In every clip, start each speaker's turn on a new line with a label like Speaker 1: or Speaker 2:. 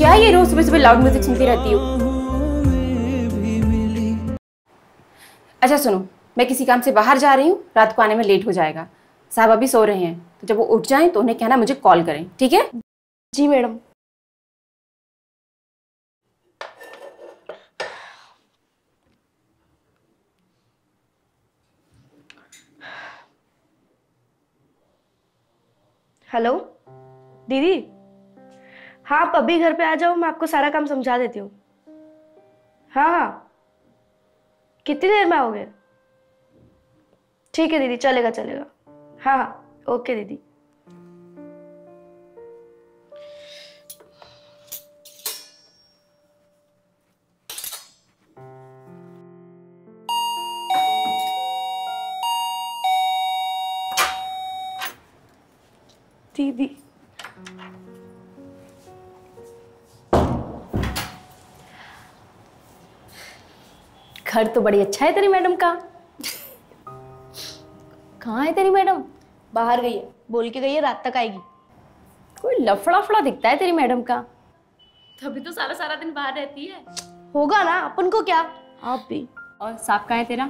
Speaker 1: क्या ये रोज सुबह सुबह लाउड म्यूज़िक सुनती रहती हूँ? अच्छा सुनो, मैं किसी काम से बाहर जा रही हूँ, रात को आने में लेट हो जाएगा। साहब अभी सो रहे हैं तो जब वो उठ जाएँ तो उन्हें कहना मुझे कॉल करें, ठीक है?
Speaker 2: जी, मैडम। हेलो? दीदी? हाँ आप अभी घर पे आ जाओ, मैं आपको सारा काम समझा देती हूँ। हाँ हाँ। कितनी देर में आओगे? ठीक है, दीदी, चलेगा चलेगा। हाँ हाँ। ओके, दीदी।
Speaker 3: घर तो बड़ी अच्छा है तेरी मैडम का। कहाँ है तेरी मैडम?
Speaker 2: बाहर गई है बोल के गई है रात तक आएगी।
Speaker 3: कोई लफड़ा फड़ा दिखता है तेरी मैडम का। तभी तो सारा सारा दिन बाहर रहती है।
Speaker 2: होगा ना अपन को क्या? आप भी।
Speaker 3: और साहब कहाँ है तेरा?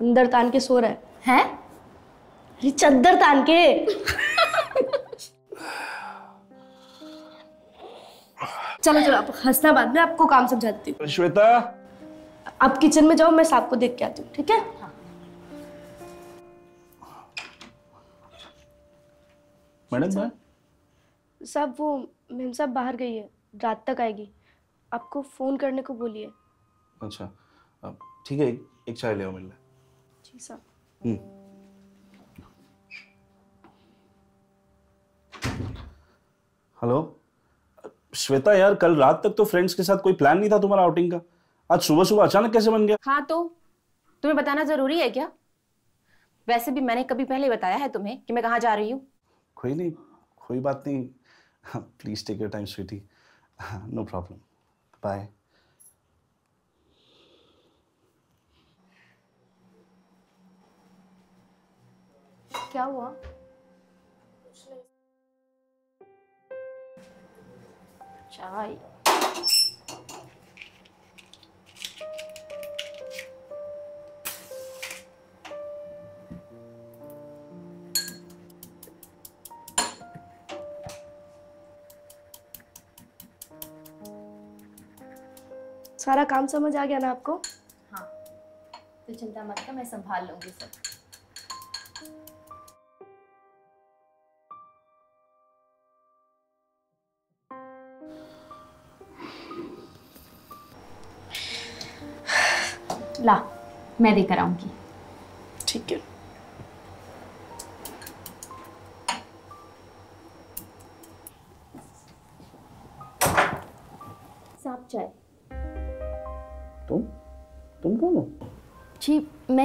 Speaker 2: अंदर तान के सो रहा है।
Speaker 3: हैं?
Speaker 2: अरे चद्दर तान के। चलो चलो आप हंसना बाद में आपको काम समझा देती हूँ।
Speaker 4: श्वेता।
Speaker 2: आप किचन में जाओ मैं साहब को देख के आती हूँ ठीक है?
Speaker 4: मैडम
Speaker 2: साहब वो मैम साहब बाहर गई है रात तक आएगी। आपको फ़ोन करने को बोलिए।
Speaker 4: अच्छा अब ठीक है एक, चाय ले आओ मिल
Speaker 2: जी साहब।
Speaker 4: हम्म। हेलो श्वेता यार कल रात तक तो फ्रेंड्स के साथ कोई प्लान नहीं था तुम्हारा आउटिंग का। आज सुबह सुबह अचानक कैसे बन गया?
Speaker 1: हाँ तो तुम्हें बताना ज़रूरी है क्या? वैसे भी मैंने कभी पहले बताया है तुम्हें कि मैं कहाँ जा रही हूँ।
Speaker 4: कोई नहीं कोई बात नहीं। Please take your time sweetie no problem bye
Speaker 3: क्या हुआ? चाय।
Speaker 2: सारा काम समझ आ गया ना आपको?
Speaker 3: हाँ। तो चिंता मत कर मैं संभाल लूँगी सब। ला मैं देकर आऊँगी।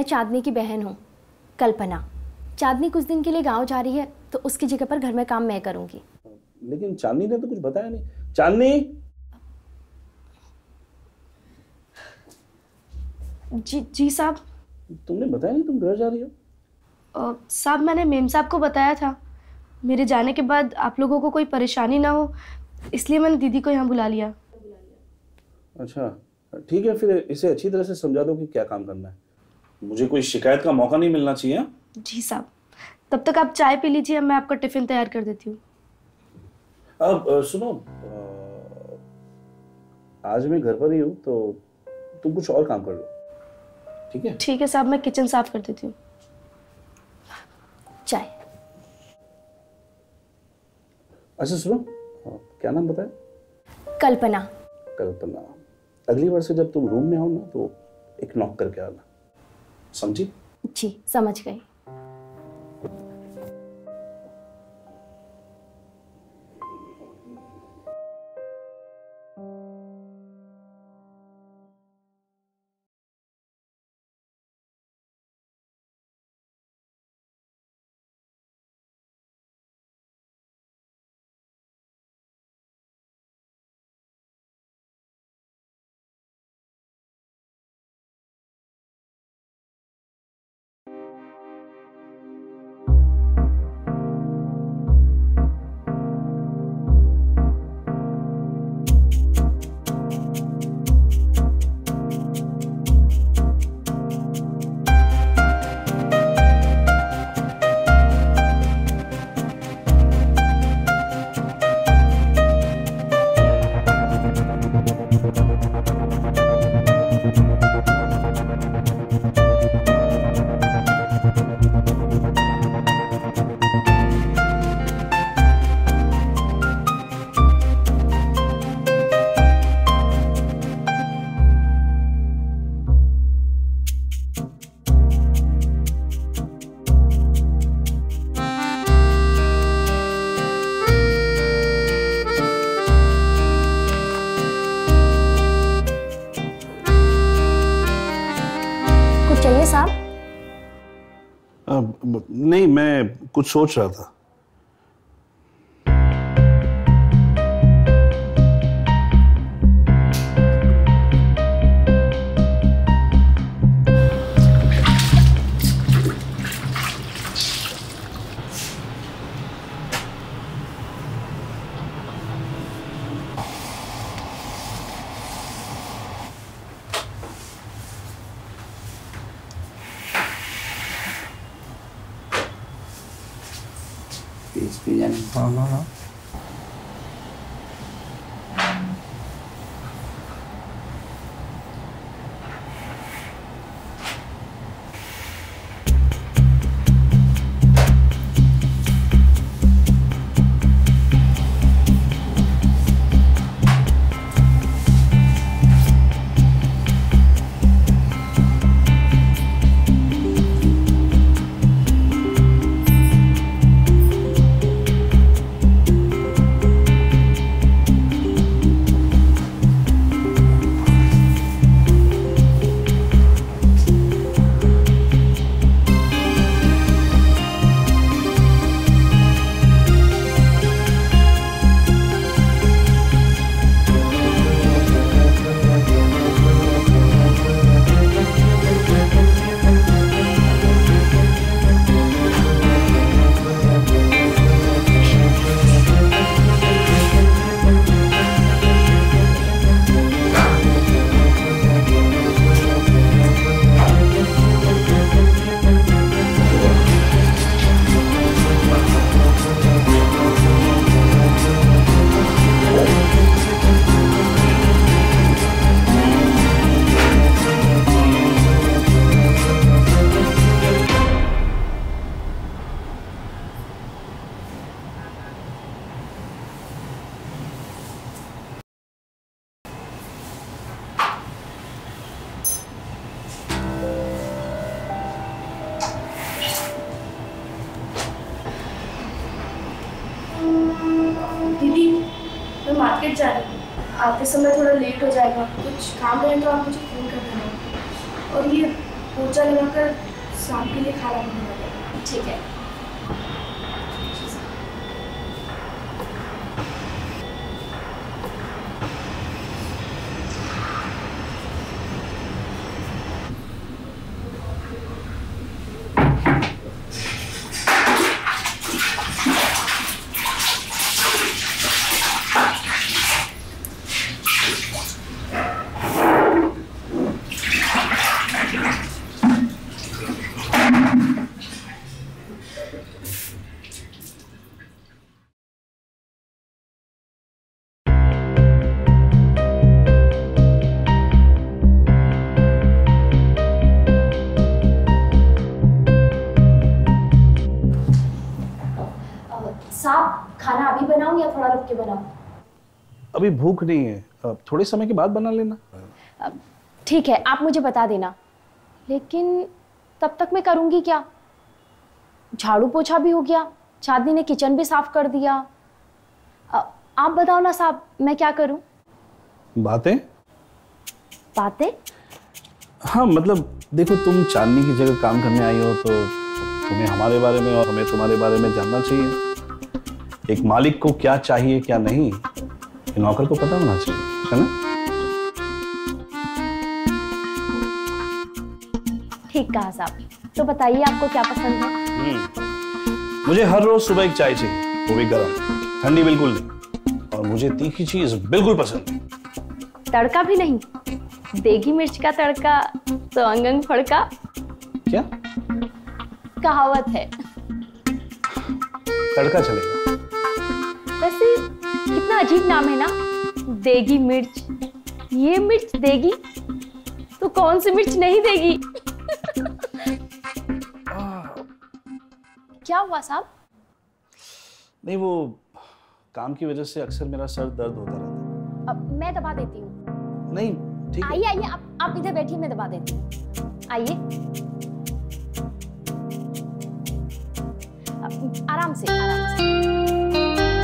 Speaker 3: मैं चांदनी की बहन हूँ कल्पना। चांदनी कुछ दिन के लिए गाँव जा रही है तो उसकी जगह पर घर में काम मैं करूँगी।
Speaker 4: लेकिन चांदनी ने तो कुछ बताया नहीं। चांदनी!
Speaker 2: जी जी साहब।
Speaker 4: तुमने बताया नहीं तुम घर जा रही हो?
Speaker 2: साहब मैंने मेम साहब को बताया था। मेरे जाने के बाद आप लोगों को कोई परेशानी ना हो इसलिए मैंने दीदी को यहाँ बुला लिया।
Speaker 4: अच्छा ठीक है फिर इसे अच्छी तरह से समझा दो कि क्या काम करना है। मुझे कोई शिकायत का मौका नहीं मिलना चाहिए?
Speaker 2: जी साहब। तब तक आप चाय पी लीजिए मैं आपका टिफ़िन तैयार कर देती हूँ।
Speaker 4: अब सुनो आज मैं घर पर ही हूँ तो तुम कुछ और काम कर लो। ठीक है?
Speaker 2: ठीक है साहब मैं किचन साफ़ कर देती हूँ।
Speaker 3: चाय।
Speaker 4: अच्छा सुनो क्या नाम बताया?
Speaker 3: कल्पना।
Speaker 4: कल्पना। अगली बार से जब तुम रूम में आओ ना तो एक नॉक करके आना। समझी?
Speaker 3: जी समझ गई।
Speaker 4: नहीं मैं कुछ सोच रहा था।
Speaker 5: तेज पी जाने
Speaker 6: हाँ हाँ
Speaker 3: अभी
Speaker 4: भूख नहीं है। थोड़े समय के बाद बना लेना।
Speaker 3: ठीक है आप मुझे बता देना। लेकिन तब तक मैं करूँगी क्या? झाड़ू पोछा भी हो गया चांदनी ने किचन भी साफ़ कर दिया। आप बताओ ना साहब मैं क्या करूँ?
Speaker 4: बातें?
Speaker 3: बातें?
Speaker 4: हाँ मतलब देखो तुम चांदनी की जगह काम करने आई हो तो तुम्हें हमारे बारे में और हमें तुम्हारे बारे में जानना चाहिए। एक मालिक को क्या चाहिए क्या नहीं नौकर को पता होना चाहिए है ना?
Speaker 3: ठीक कहा साहब। तो बताइए आपको क्या पसंद है?
Speaker 4: मुझे हर रोज सुबह एक चाय चाहिए वो भी गर्म। ठंडी बिल्कुल नहीं। और मुझे तीखी चीज़ बिल्कुल पसंद नहीं।
Speaker 3: तड़का भी नहीं? देगी मिर्च का तड़का तो अंग अंग फड़का?
Speaker 4: क्या?
Speaker 3: कहावत है।
Speaker 4: तड़का चलेगा।
Speaker 3: वैसे कितना अजीब नाम है ना। देगी मिर्च। ये मिर्च देगी? तो कौन सी मिर्च नहीं देगी? क्या हुआ साहब?
Speaker 4: नहीं वो काम की वजह से अक्सर मेरा सर दर्द होता रहता है।
Speaker 3: अब मैं दबा देती हूँ।
Speaker 4: नहीं ठीक
Speaker 3: आइए आइए आप आप इधर बैठिए मैं दबा देती हूँ। आइए। आराम से आराम से।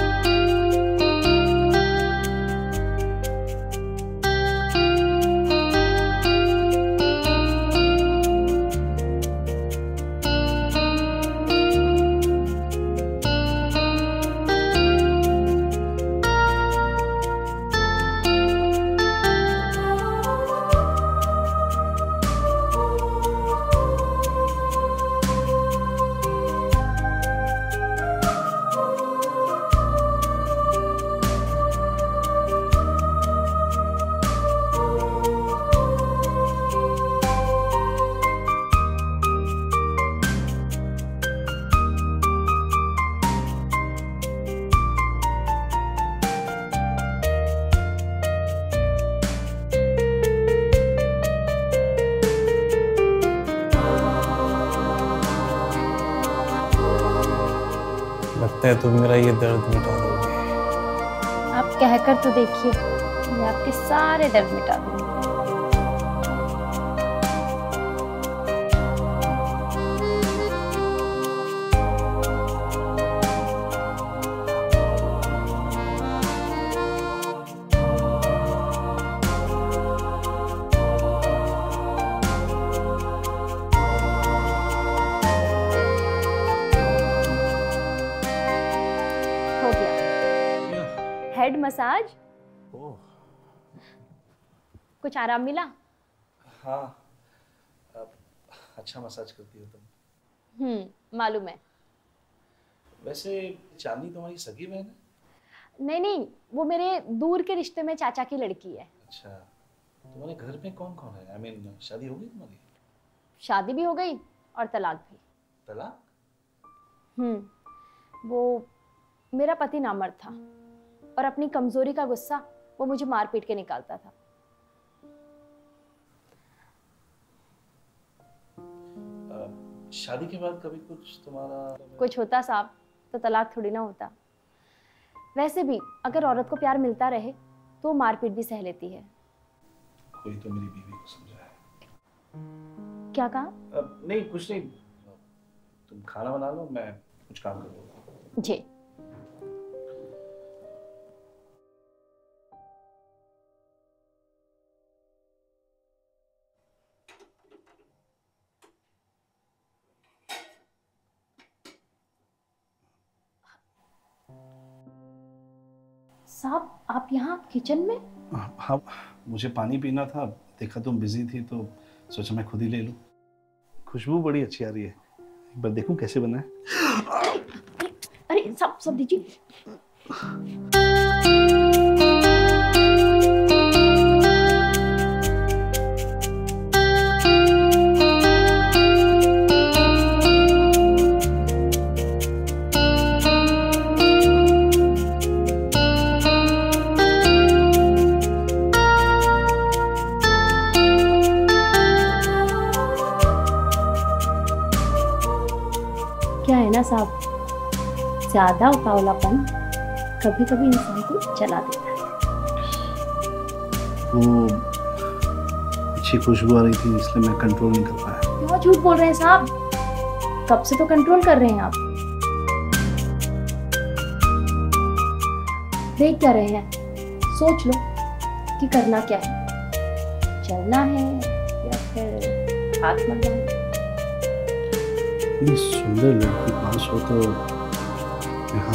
Speaker 5: है तुम मेरा ये दर्द मिटा दोगे
Speaker 3: आप कहकर तो देखिए, मैं आपके सारे दर्द मिटा दूँगी। मसाज?
Speaker 4: ओह।
Speaker 3: कुछ आराम मिला?
Speaker 4: हाँ। अच्छा मसाज करती हो तुम।
Speaker 3: हम्म मालूम है।
Speaker 4: वैसे चांदनी तुम्हारी सगी बहन है?
Speaker 3: नहीं नहीं वो मेरे दूर के रिश्ते में चाचा की लड़की है।
Speaker 4: अच्छा। तुम्हारे घर में कौन कौन है? आई मीन शादी हो गई तुम्हारी?
Speaker 3: शादी भी हो गई और तलाक भी।
Speaker 4: तलाक?
Speaker 3: हम्म वो मेरा पति नामर्द था। और अपनी कमज़ोरी का गुस्सा वो मुझे मार पीट के निकालता था।
Speaker 4: शादी के बाद कभी कुछ तुम्हारा
Speaker 3: कुछ होता साहब तो तलाक थोड़ी ना होता। वैसे भी अगर औरत को प्यार मिलता रहे तो मारपीट भी सह लेती है।
Speaker 4: कोई तो मेरी बीवी को समझाए
Speaker 3: क्या कहा?
Speaker 4: अब नहीं कुछ नहीं। तुम खाना बना लो मैं कुछ काम कर लूँगा।
Speaker 3: जी। साहब आप यहाँ किचन में?
Speaker 4: हाँ मुझे पानी पीना था देखा तुम बिज़ी थी तो सोचा मैं खुद ही ले लूँ। खुशबू बड़ी अच्छी आ रही है। एक बार देखूँ कैसे बना है।
Speaker 3: अरे सब सब दीजिए। ज़्यादा उतावलापन कभी कभी इंसान को जला देता है।
Speaker 4: वो अच्छी खुशबू आ रही थी इसलिए मैं कंट्रोल नहीं कर पाया।
Speaker 3: क्यों झूठ बोल रहे हैं साहब? कब से तो कंट्रोल कर रहे हैं आप? देख क्या रहे हैं। सोच लो कि करना क्या है। चलना है या फिर हाथ मलना है।
Speaker 4: सुंदर लड़की पास हो तो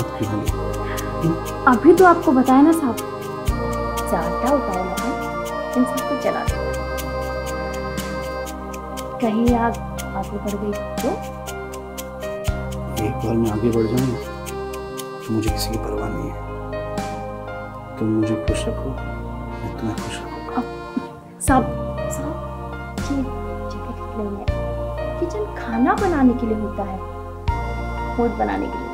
Speaker 4: हाथ क्यों नहीं
Speaker 3: अभी तो आपको बताया ना साहब ज़्यादा उतावलापन इंसान को जला देता है कहीं आग आगे बढ़ गई तो?
Speaker 4: एक बार मैं आगे बढ़ जाऊँ तो मुझे किसी की परवाह नहीं है। तुम मुझे खुश रखो मैं तुम्हें खुश रखूँगा।
Speaker 3: साहब साहब ये जगह ठीक है? किचन खाना बनाने के लिए होता है फ़ूड बनाने के लिए।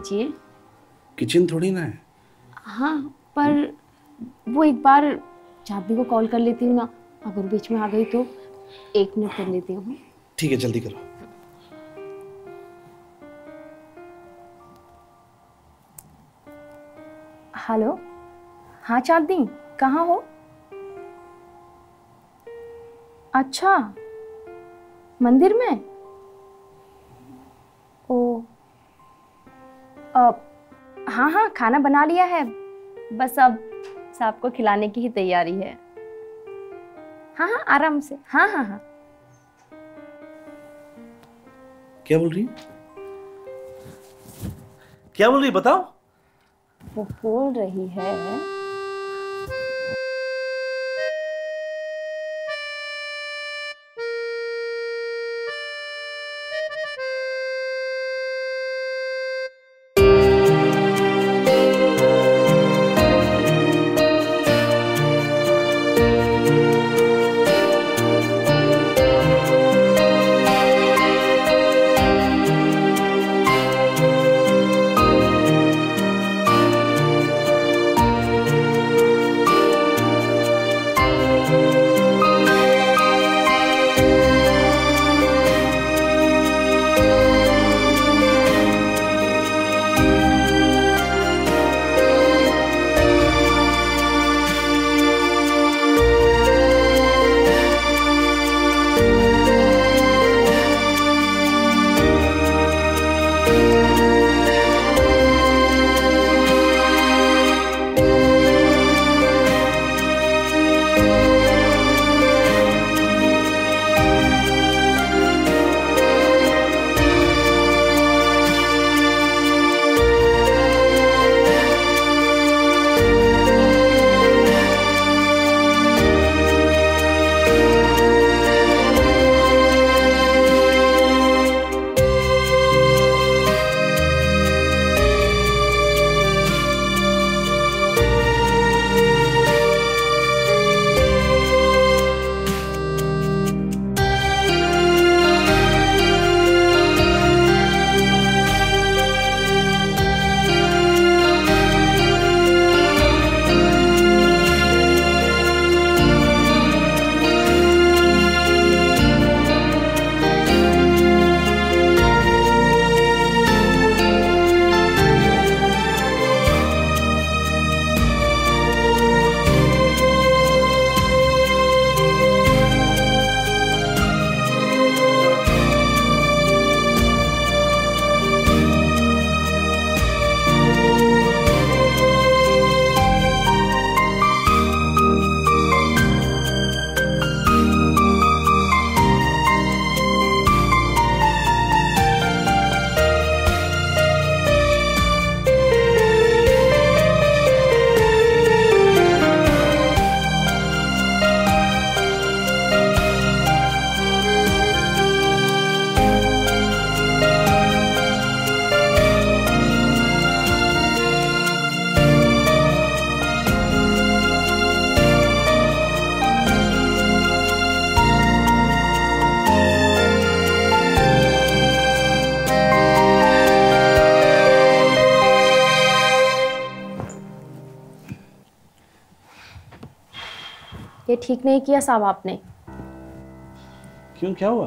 Speaker 3: कीजिए।
Speaker 4: किचन थोड़ी ना है?
Speaker 3: हाँ पर हुँ? वो एक बार चाबी को कॉल कर लेती हूँ ना अगर बीच में आ गई तो एक मिनट कर लेती हूँ।
Speaker 4: ठीक है जल्दी करो।
Speaker 3: हेलो? हाँ चांदनी कहाँ हो? अच्छा मंदिर में? ओ खाना बना लिया है। बस अब साहब को खिलाने की ही तैयारी है। हाँ हाँ आराम से। हाँ हाँ हाँ।
Speaker 4: क्या बोल रही? क्या बोल रही? बताओ।
Speaker 3: वो बोल रही है ठीक नहीं किया साहब आपने।
Speaker 4: क्यों क्या हुआ?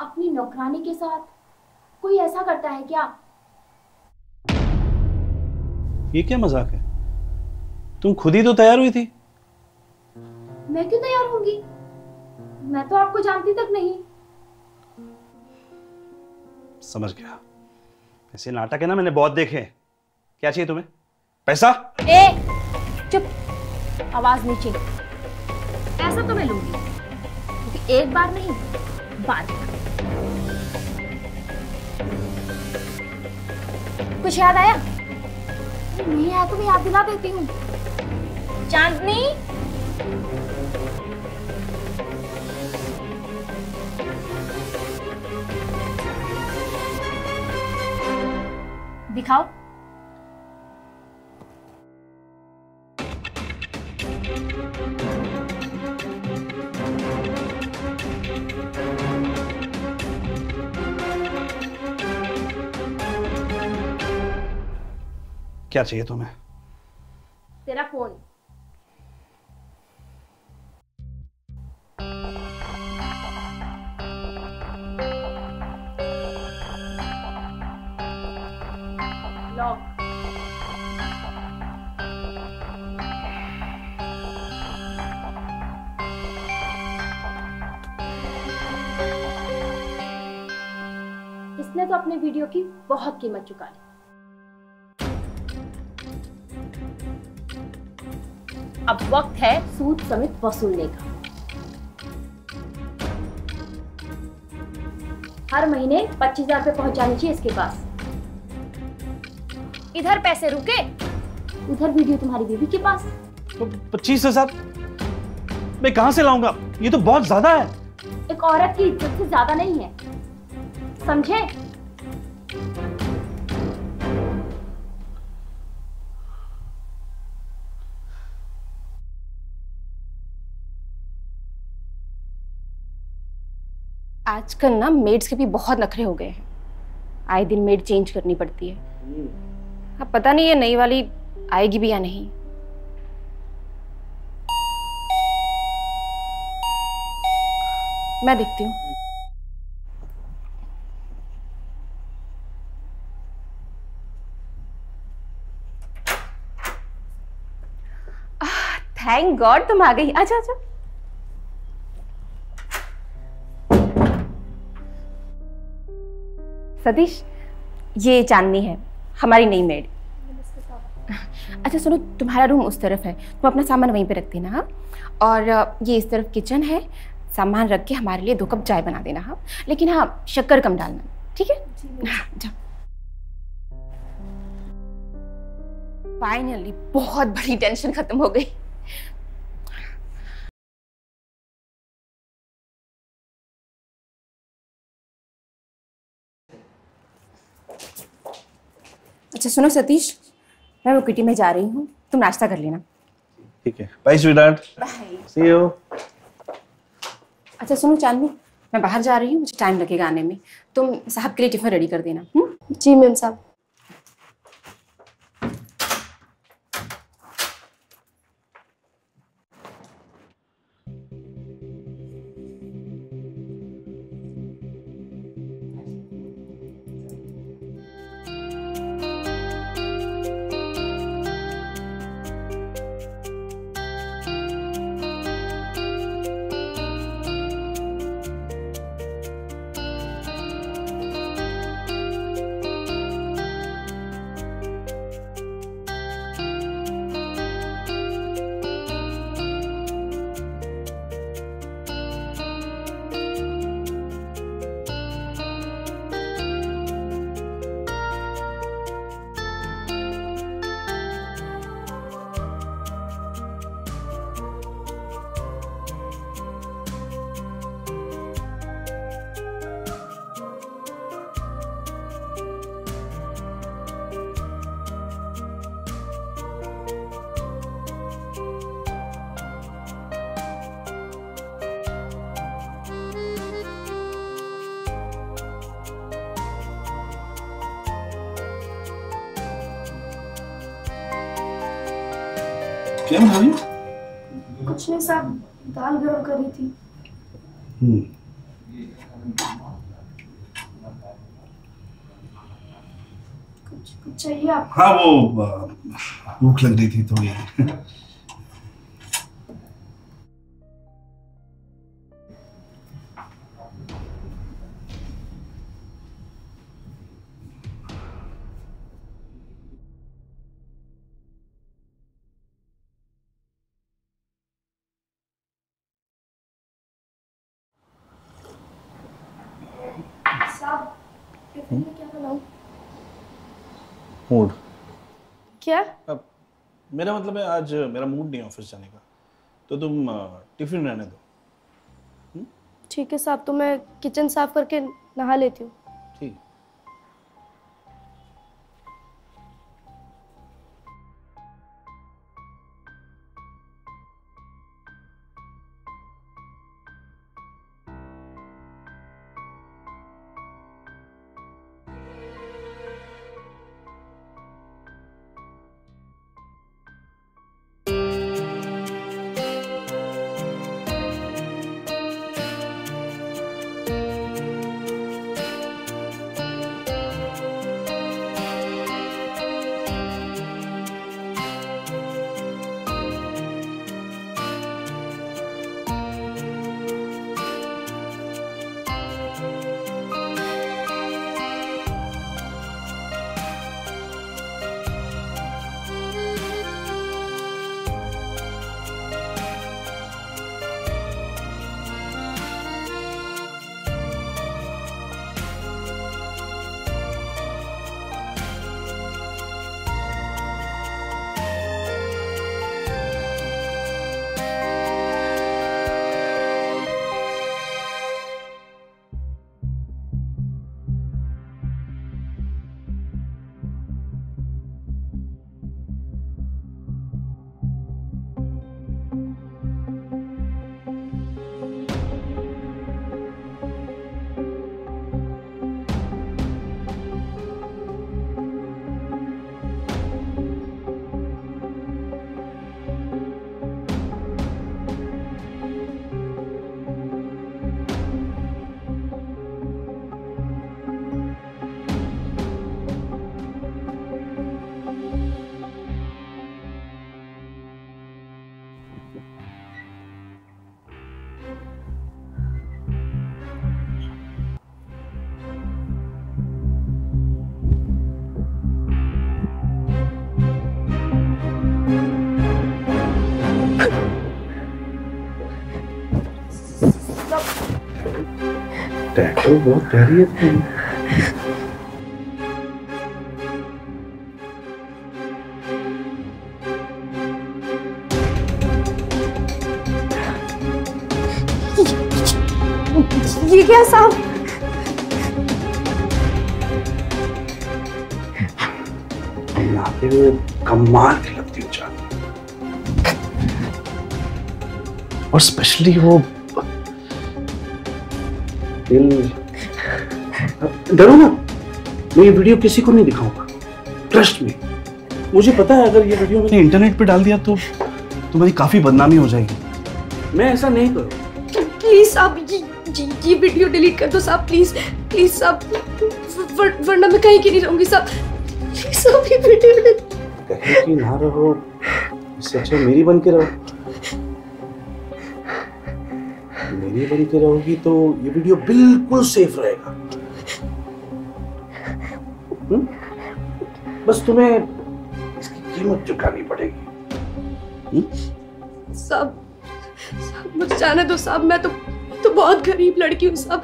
Speaker 3: अपनी नौकरानी के साथ कोई ऐसा करता है क्या?
Speaker 4: ये क्या मज़ाक है? तुम खुद ही तो तैयार हुई थी।
Speaker 3: मैं क्यों तैयार होंगी? मैं तो आपको जानती तक नहीं।
Speaker 4: समझ गया। ऐसे नाटक है ना, मैंने बहुत देखे क्या चाहिए तुम्हें? पैसा?
Speaker 3: ए, चुप। आवाज़ नीचे। ऐसा तो मैं लूँगी। क्योंकि एक बार नहीं बार कुछ याद आया? नहीं आया तो मैं याद दिला देती हूँ। चांदनी? दिखाओ।
Speaker 4: क्या चाहिए तुम्हें?
Speaker 3: तेरा फ़ोन। इसने तो अपने वीडियो की बहुत कीमत चुका ली। अब वक्त है सूद समेत वसूलने का। हर महीने पच्चीस हज़ार रुपये पहुंचानी चाहिए इसके पास। इधर पैसे रुके उधर वीडियो तुम्हारी बीवी के पास।
Speaker 4: पच्चीस हज़ार? मैं कहाँ से लाऊँगा? ये तो बहुत ज़्यादा है।
Speaker 3: एक औरत की इज़्ज़त से ज़्यादा नहीं है। समझे?
Speaker 1: आजकल ना मेड्स के भी बहुत नखरे हो गए हैं। आए दिन मेड चेंज करनी पड़ती है। अब पता नहीं ये नई वाली आएगी भी या नहीं। मैं देखती हूँ। थैंक गॉड तुम आ गई। अच्छा अच्छा सतीश ये चांदनी है हमारी नई मेड अच्छा सुनो तुम्हारा रूम उस तरफ़ है तुम अपना सामान वहीं पे रख देना हाँ? और ये इस तरफ़ किचन है सामान रख के हमारे लिए दो कप चाय बना देना हाँ? लेकिन हाँ शक्कर कम डालना ठीक है? हाँ, जाओ। फाइनली बहुत बड़ी टेंशन खत्म हो गई। अच्छा सुनो सतीश मैं वो किटी में जा रही हूँ। तुम नाश्ता कर लेना।
Speaker 4: ठीक है। बाय स्वीटहार्ट सी यू
Speaker 1: अच्छा सुनो चांदनी मैं बाहर जा रही हूँ मुझे टाइम लगेगा आने में। तुम साहब के लिए टिफ़िन रेडी कर देना हुँ?
Speaker 2: जी मैम साहब।
Speaker 4: क्या रही
Speaker 2: कुछ नहीं साहब दाल गर्म रही थी कुछ कुछ चाहिए आप
Speaker 4: हाँ वो भूख लग रही थी थोड़ी मूड
Speaker 2: क्या?
Speaker 4: अब मेरा मतलब है आज मेरा मूड नहीं ऑफ़िस जाने का। तो तुम टिफ़िन रहने दो।
Speaker 2: ठीक है साहब तो मैं किचन साफ़ करके नहा लेती हूँ।
Speaker 4: टैटू बहुत प्यारी है तुम्हारी
Speaker 3: ये क्या साहब?
Speaker 4: नहाते हुए कमाल की लगती हो और स्पेशली वो दिल। डरो ना। मैं ये वीडियो किसी को नहीं दिखाऊँगा। ट्रस्ट में मुझे पता है अगर ये वीडियो मैंने इंटरनेट पे डाल दिया तो तुम्हारी काफ़ी बदनामी हो जाएगी। मैं ऐसा नहीं करूँ।
Speaker 2: प्लीज़ साहब ये ये, ये वीडियो डिलीट कर दो साहब प्लीज़ प्लीज़ साहब। वरना मैं कहीं की नहीं रहूँगी साहब। प्लीज़ साहब ये वीडियो डिलीट
Speaker 4: कहीं की ना रहो। इससे अच्छा मेरी बन के रहो। मेरी बन के रहोगी तो ये वीडियो बिल्कुल सेफ़ रहेगा। हम्म? बस तुम्हें इसकी कीमत चुकानी पड़ेगी।
Speaker 2: साहब साहब मुझे जाने दो साहब मैं तो तो बहुत गरीब लड़की हूँ साहब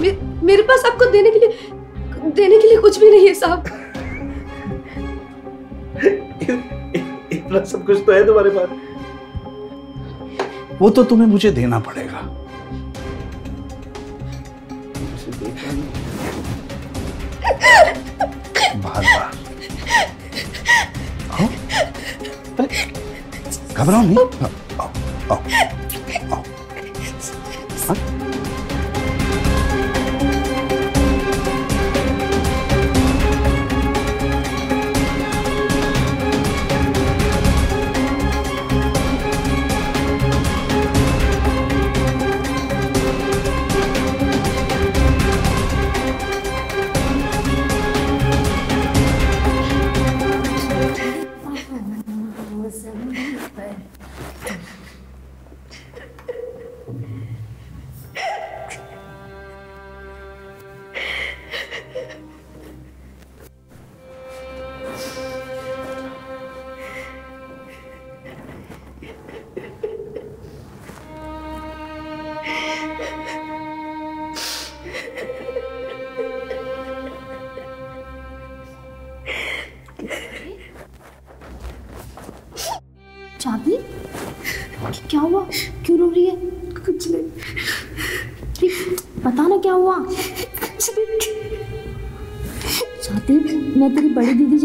Speaker 2: मे, मेरे पास आपको देने के लिए देने के लिए कुछ भी नहीं है साहब
Speaker 4: इतना सब कुछ तो है तुम्हारे पास। वो तो तुम्हें मुझे देना पड़ेगा। बार बार। घबराओ नहीं। आओ, आओ,
Speaker 3: चाबी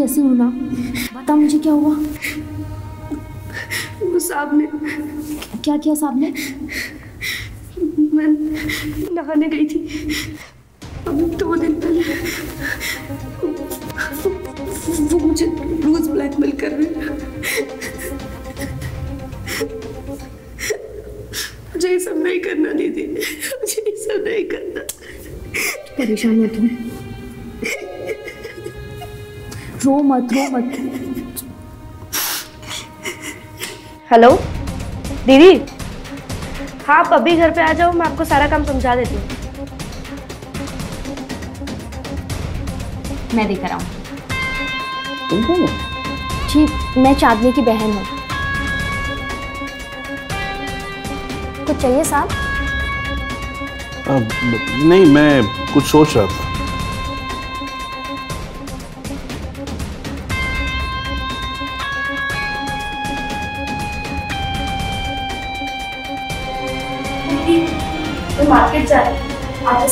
Speaker 3: जैसी हूँ ना। बता मुझे क्या हुआ?
Speaker 2: वो साहब ने
Speaker 3: क्या किया साहब ने
Speaker 2: मैं नहाने गई थी। अभी दो दिन पहले। वो मुझे रोज ब्लैकमेल कर रहे मुझे ये सब नहीं करना दीदी। मुझे ये सब नहीं करना।
Speaker 3: परेशान हो रो मत रो मत
Speaker 2: हेलो? दीदी? हाँ आप अभी घर पे आ जाओ मैं आपको सारा काम समझा देती हूँ।
Speaker 3: मैं
Speaker 4: तुम कौन हो?
Speaker 3: जी मैं चांदनी की बहन हूँ। कुछ चाहिए साहब?
Speaker 4: नहीं मैं कुछ सोच रहा था।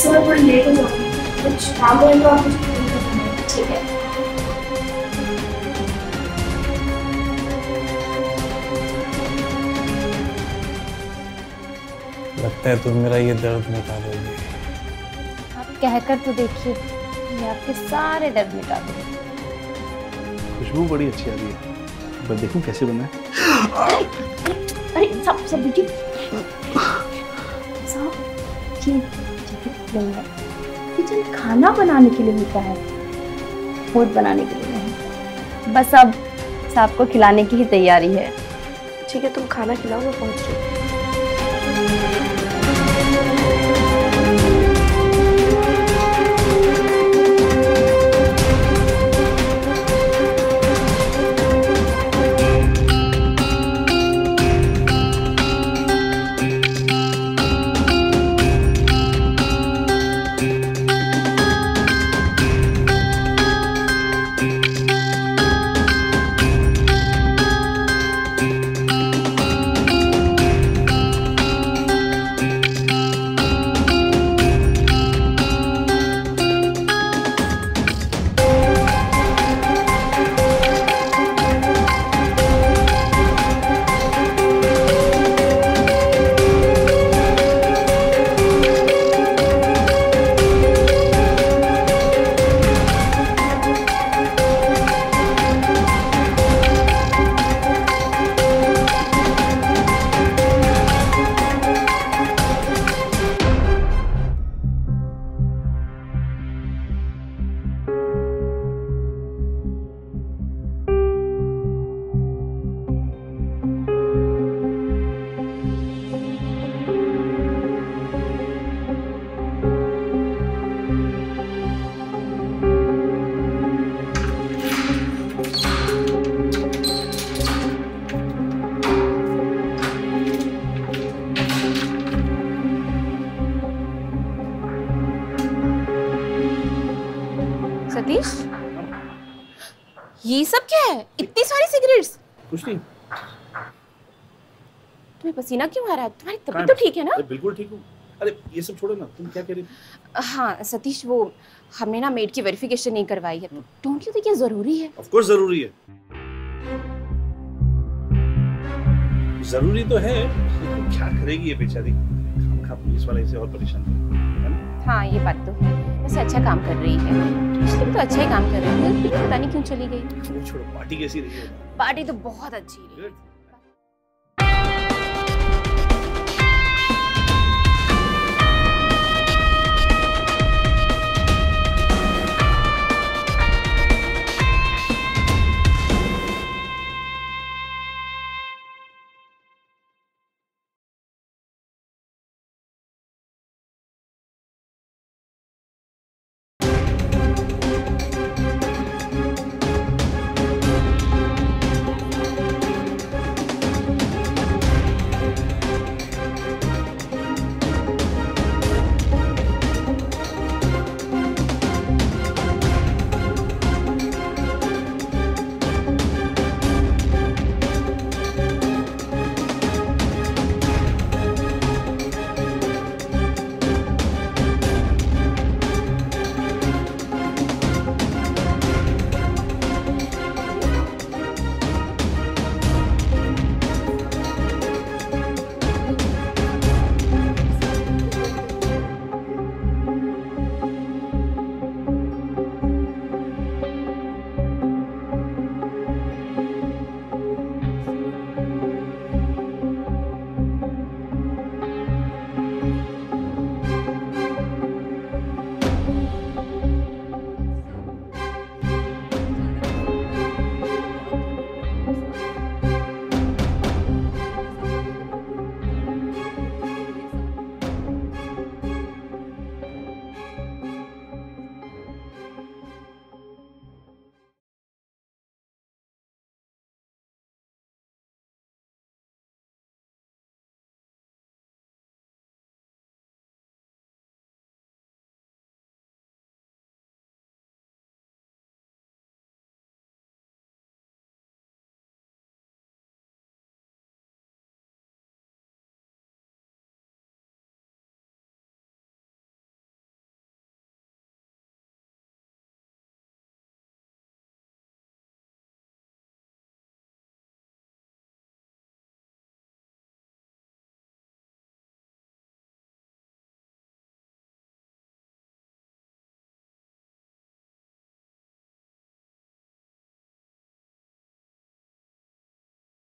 Speaker 2: हूँ आते थोड़ी लेट हो जाऊँगी कुछ काम रहे तो आप देना ठीक है।
Speaker 5: लगता है तुम मेरा ये दर्द मिटा दोगे।
Speaker 3: आप कहकर तो देखिए मैं आपके सारे दर्द मिटा दूँगी।
Speaker 4: खुशबू बड़ी अच्छी आ रही है। बस देखूँ कैसे बना है।
Speaker 3: अरे सब सब साहब ये जगह नहीं है। किचन खाना बनाने के लिए होता है। फ़ूड बनाने के लिए नहीं। बस अब साहब को खिलाने की ही तैयारी है।
Speaker 2: ठीक है, तुम खाना खिलाओ, मैं पहुँच रही
Speaker 1: पसीना क्यों आ रहा है? तुम्हारी तबीयत तो ठीक है ना?
Speaker 4: बिल्कुल ठीक हूँ। अरे ये सब छोड़ो ना तुम क्या कह रही थी?
Speaker 1: हाँ सतीश वो हमने ना मेड की वेरिफिकेशन नहीं करवाई है। डोंट यू थिंक ये ज़रूरी है?
Speaker 4: ऑफ़ कोर्स ज़रूरी है। ज़रूरी तो है लेकिन क्या करेगी ये बेचारी? हम खा पुलिस वाले इसे और परेशान कर है
Speaker 1: हाँ ये बात तो है। वैसे अच्छा काम कर रही है। पिछले तो अच्छा ही काम कर रही है। पता नहीं क्यों चली गई।
Speaker 4: छोड़ो पार्टी कैसी रही है?
Speaker 1: पार्टी तो बहुत अच्छी रही.